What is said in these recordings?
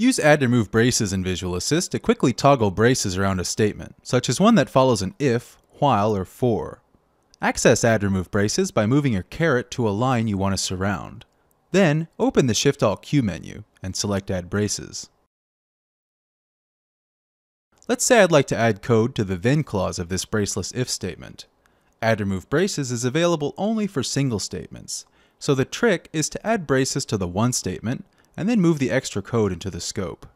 Use add remove braces in Visual Assist to quickly toggle braces around a statement, such as one that follows an if, while, or for. Access add remove braces by moving your caret to a line you want to surround. Then, open the Shift Alt Q menu and select Add Braces. Let's say I'd like to add code to the then clause of this braceless if statement. Add remove braces is available only for single statements, so the trick is to add braces to the one statement and then move the extra code into the scope.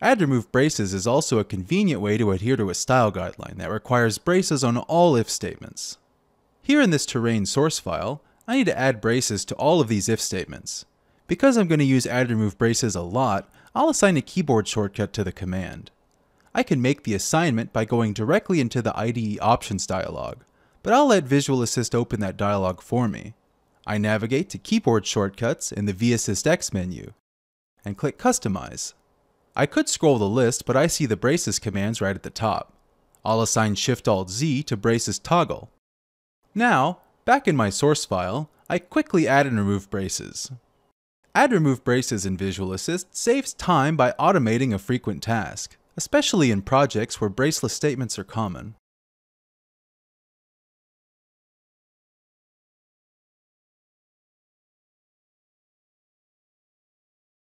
Add remove braces is also a convenient way to adhere to a style guideline that requires braces on all if statements. Here in this terrain source file, I need to add braces to all of these if statements. Because I'm going to use add remove braces a lot, I'll assign a keyboard shortcut to the command. I can make the assignment by going directly into the IDE options dialog, but I'll let Visual Assist open that dialog for me. I navigate to Keyboard Shortcuts in the vAssistX menu and click Customize. I could scroll the list, but I see the Braces commands right at the top. I'll assign Shift-Alt-Z to Braces Toggle. Now, back in my source file, I quickly add and remove braces. Add remove braces in Visual Assist saves time by automating a frequent task, especially in projects where braceless statements are common.